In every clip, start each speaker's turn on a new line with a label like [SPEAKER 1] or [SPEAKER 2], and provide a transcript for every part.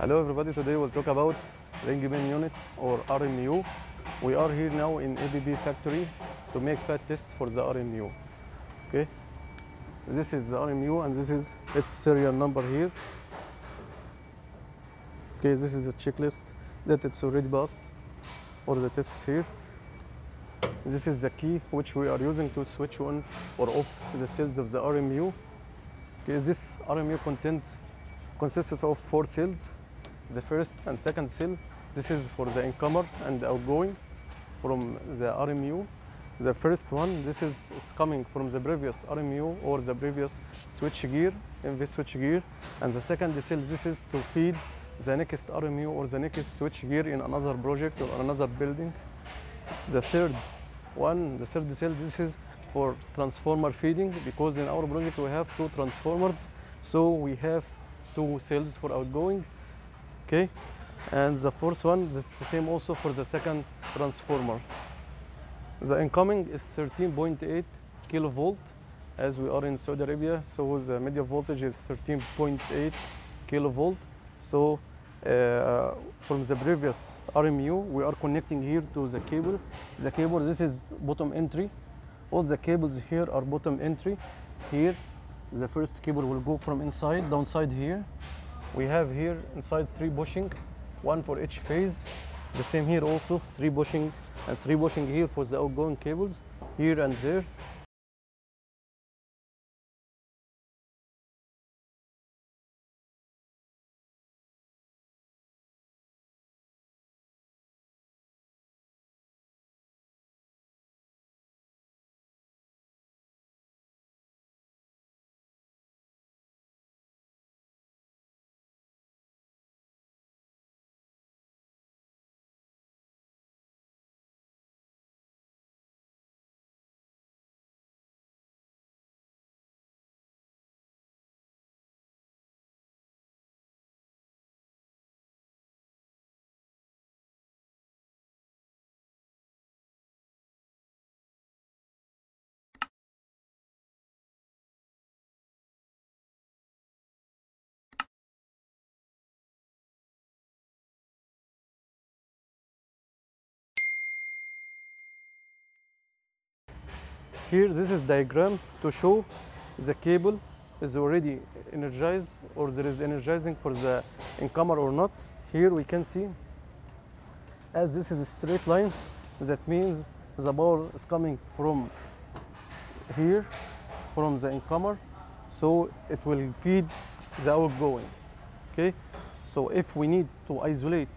[SPEAKER 1] Hello everybody, today we'll talk about ring main unit or RMU. We are here now in ABB factory to make fat test for the RMU. Okay, this is the RMU and this is its serial number here. Okay, this is a checklist that it's already passed or the tests here. This is the key which we are using to switch on or off the cells of the RMU. Okay, this RMU content consists of four cells. The first and second cell, this is for the incomer and outgoing from the RMU. The first one, this is it's coming from the previous RMU or the previous switch gear in this switch gear. And the second cell, this is to feed the next RMU or the next switch gear in another project or another building. The third one, the third cell, this is for transformer feeding because in our project we have two transformers. So we have two cells for outgoing. Okay. And the fourth one, this is the same also for the second transformer. The incoming is 13.8 kilovolt as we are in Saudi Arabia. So the medium voltage is 13.8 kilovolt. So uh, from the previous RMU, we are connecting here to the cable. The cable, this is bottom entry. All the cables here are bottom entry. Here, the first cable will go from inside, downside here. We have here inside three bushing, one for each phase. The same here also, three bushing and three bushing here for the outgoing cables, here and there. Here, this is diagram to show the cable is already energized or there is energizing for the incomer or not. Here we can see as this is a straight line, that means the power is coming from here, from the incomer, so it will feed the outgoing. Okay, so if we need to isolate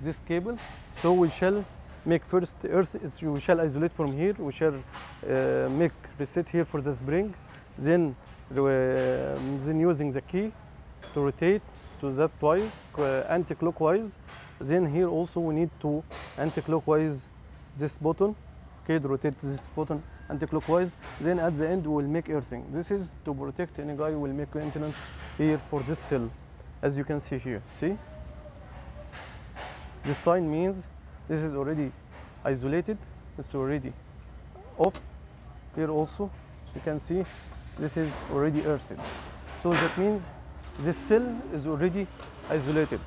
[SPEAKER 1] this cable, so we shall make first earth is we shall isolate from here we shall uh, make reset here for the spring then uh, then using the key to rotate to that twice uh, anti-clockwise then here also we need to anti-clockwise this button okay to rotate this button anti-clockwise then at the end we will make earthing. This is to protect any guy will make maintenance here for this cell as you can see here see? This sign means this is already isolated. It's already off here also. You can see this is already earthed. So that means this cell is already isolated.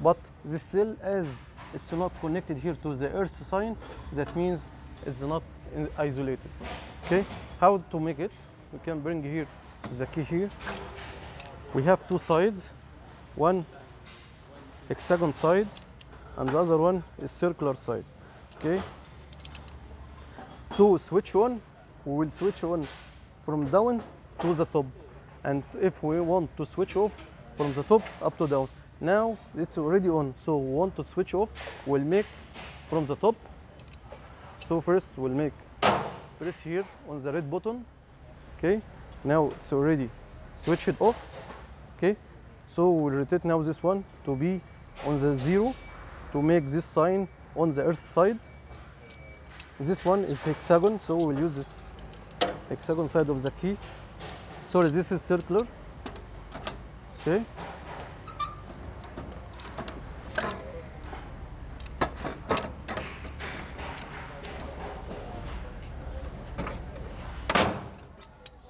[SPEAKER 1] But this cell as it's not connected here to the earth sign. That means it's not isolated. Okay? How to make it? We can bring here the key here. We have two sides. One hexagon side and the other one is circular side. Okay? To switch on we will switch on from down to the top. And if we want to switch off from the top up to down now it's already on. So we want to switch off we'll make from the top. So first we'll make press here on the red button. Okay? Now it's already switched off. Okay? So we'll rotate now this one to be on the zero to make this sign on the earth side. This one is hexagon so we'll use this hexagon side of the key. Sorry this is circular. Okay.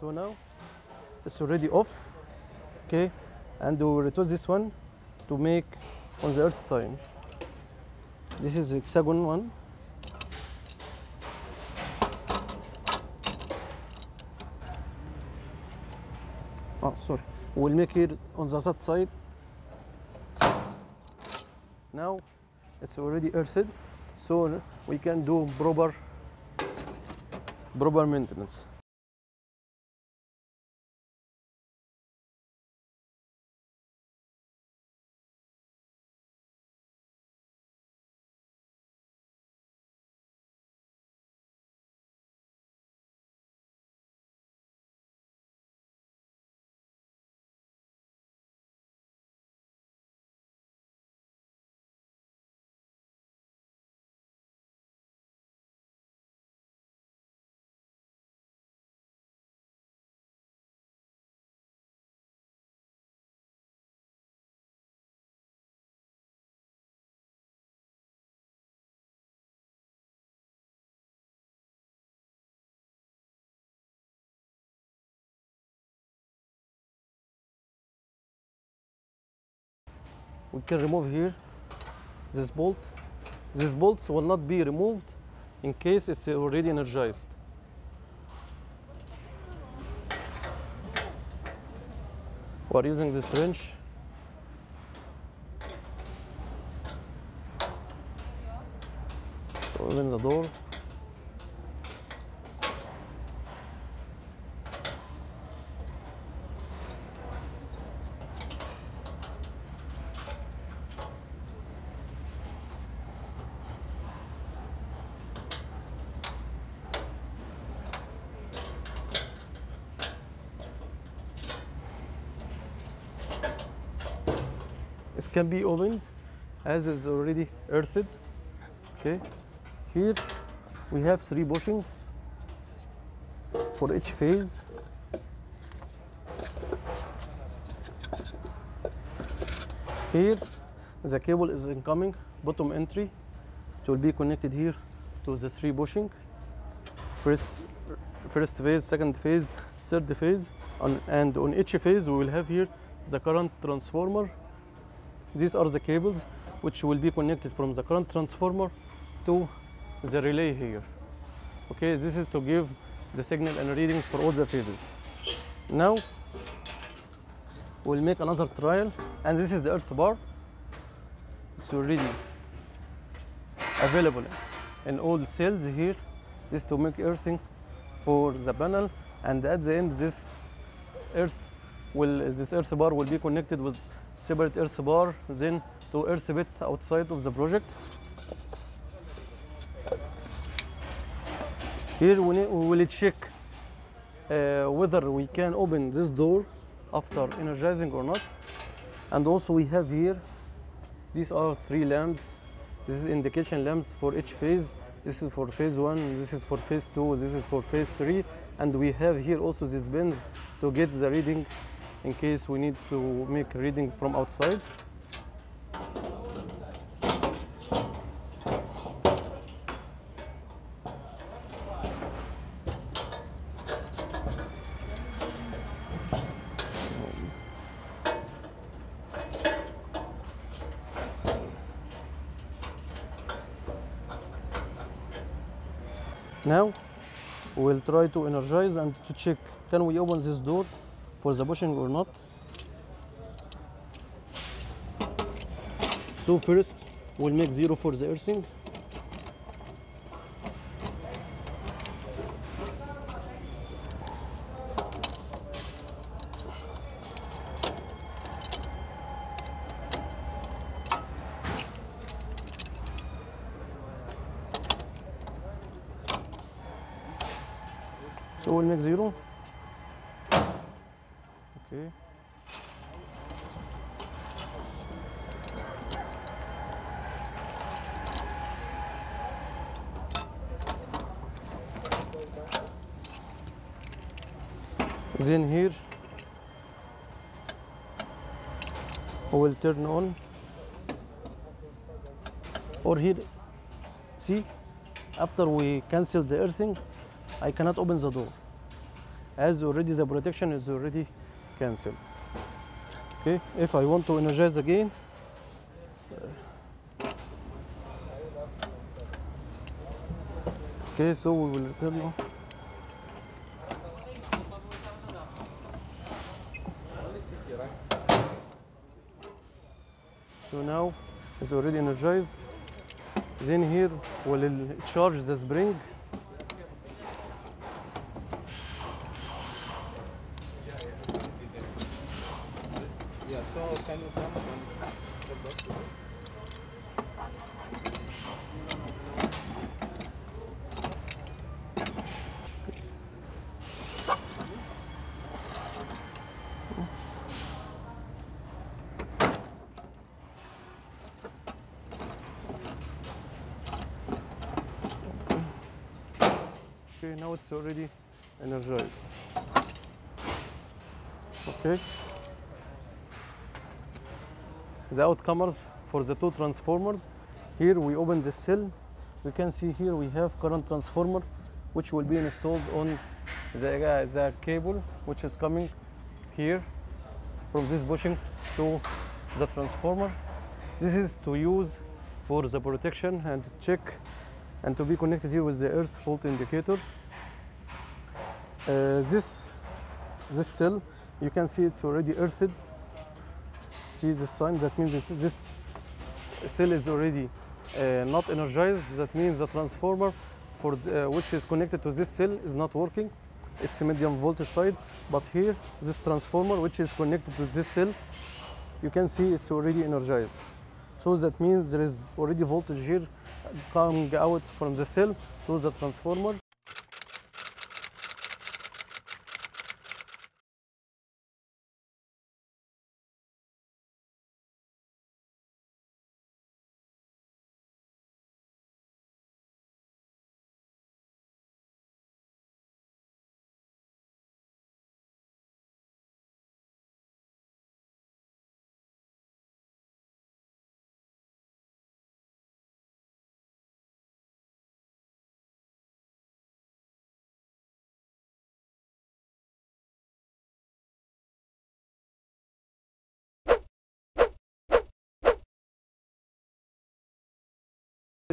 [SPEAKER 1] So now it's already off. Okay. And we will rotate this one to make on the earth sign this is hexagon one. Oh sorry. We'll make here on the other side. Now it's already earthed so we can do proper proper maintenance we can remove here this bolt. These bolts will not be removed in case it's already energized. We're using this wrench. Open the door can be opened as is already earthed. Okay. Here we have three bushing for each phase. Here the cable is incoming bottom entry it will be connected here to the three bushing. First first phase second phase third phase on, and on each phase we will have here the current transformer these are the cables which will be connected from the current transformer to the relay here. Okay, this is to give the signal and readings for all the phases. Now we'll make another trial and this is the earth bar. It's already available in all cells here. This to make earthing for the panel and at the end this earth will this earth bar will be connected with separate earth bar then to earth bit outside of the project. Here we, will check uh, whether we can open this door after energizing or not. And also we have here these are three lamps. This is indication lamps for each phase. This is for phase one this is for phase two this is for phase three. And we have here also these bins to get the reading in case we need to make reading from outside. Now we'll try to energize and to check can we open this door for the bushing or not. So first we'll make zero for the earthing. So we'll make zero. Okay. Then here. We will turn on? Or here. See after we cancel the earthing I cannot open the door. As already the protection is already okay if I want to energize again okay so we will return now. So now it's already energized. Then here we will charge the spring. Okay, now it's already energized. Okay. The outcomers for the two transformers. Here we open the cell. We can see here we have current transformer which will be installed on the, uh, the cable which is coming here from this bushing to the transformer. This is to use for the protection and check and to be connected here with the earth fault indicator. Uh, this this cell you can see it's already earthed. See the sign that means this cell is already uh, not energized. That means the transformer for the, uh, which is connected to this cell is not working. It's a medium voltage side, but here this transformer which is connected to this cell, you can see it's already energized. So that means there is already voltage here coming out from the cell to the transformer.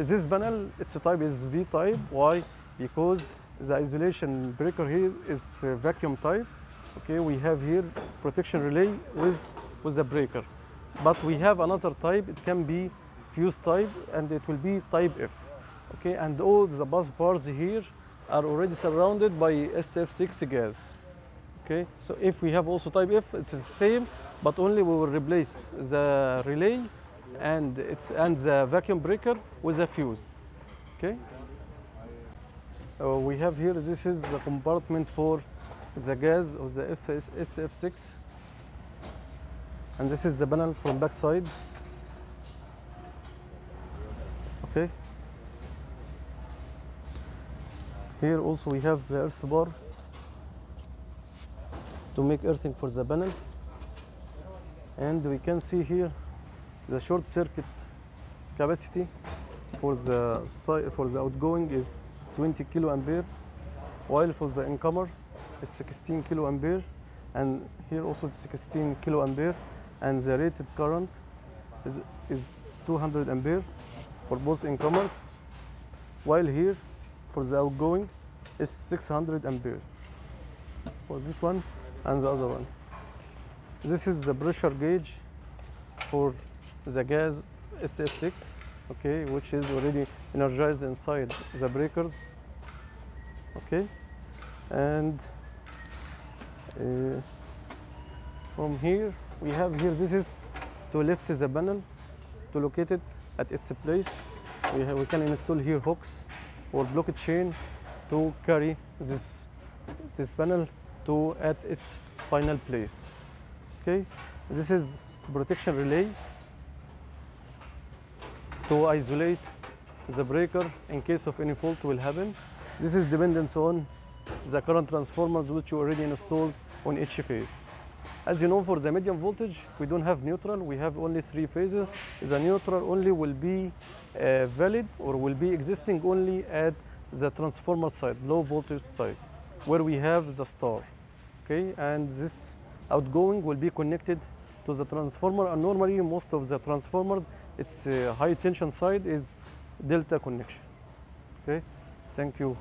[SPEAKER 1] This panel, its a type is V type. Why? Because the isolation breaker here is vacuum type. Okay, we have here protection relay with with the breaker, but we have another type. It can be fuse type, and it will be type F. Okay, and all the bus bars here are already surrounded by SF6 gas. Okay, so if we have also type F, it's the same, but only we will replace the relay and it's and the vacuum breaker with a fuse. Okay. Uh, we have here. This is the compartment for the gas of the FS SF6, and this is the panel from back side. Okay. Here also we have the earth bar to make earthing for the panel, and we can see here the short circuit capacity for the for the outgoing is 20 kilo ampere while for the incomer is 16 kilo ampere and here also 16 kilo ampere and the rated current is, is 200 ampere for both incomers while here for the outgoing is 600 ampere for this one and the other one. This is the pressure gauge for the gas SF6, okay, which is already energized inside the breakers, okay, and uh, from here we have here this is to lift the panel to locate it at its place. We have, we can install here hooks or block chain to carry this this panel to at its final place. Okay, this is protection relay to isolate the breaker in case of any fault will happen. This is dependent on the current transformers which you already installed on each phase. As you know, for the medium voltage, we don't have neutral, we have only three phases. The neutral only will be uh, valid or will be existing only at the transformer side, low voltage side, where we have the star. Okay, and this outgoing will be connected to the transformer. And normally, most of the transformers, its uh, high tension side is delta connection. Okay, thank you